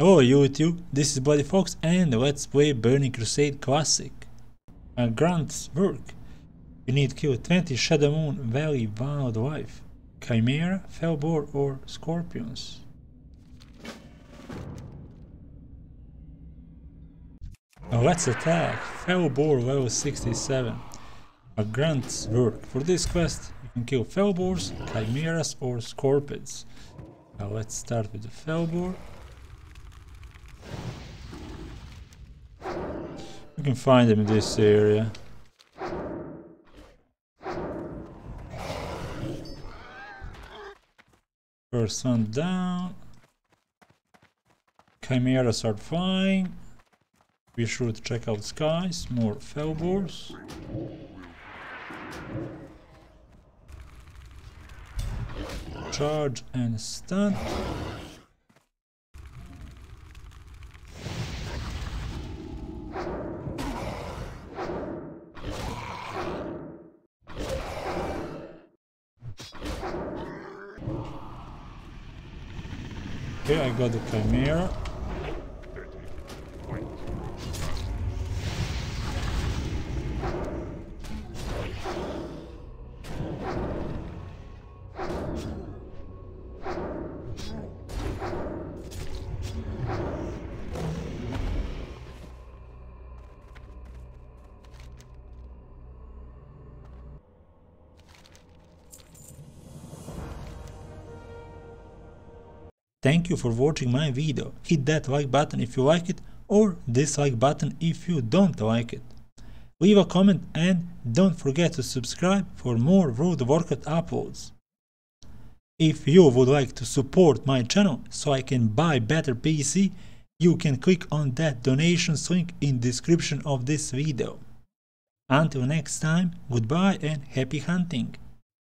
Hello YouTube, this is Bloody Fox and let's play Burning Crusade Classic. A Grunt's work. You need kill 20 Shadowmoon Valley wildlife, Chimera, Felboar or Scorpions. Now let's attack Felboar level 67. A Grunt's work. For this quest you can kill Felboars, Chimeras or Scorpions. Now let's start with the Felboar. You can find them in this area. First one down. Chimeras are fine. Be sure to check out skies, more Felboars. Charge and stun. Okay, I got the Chimera. Thank you for watching my video. Hit that like button if you like it or dislike button if you don't like it. Leave a comment and don't forget to subscribe for more of Warcraft uploads. If you would like to support my channel so I can buy better PC, you can click on that donations link in description of this video. Until next time, goodbye and happy hunting!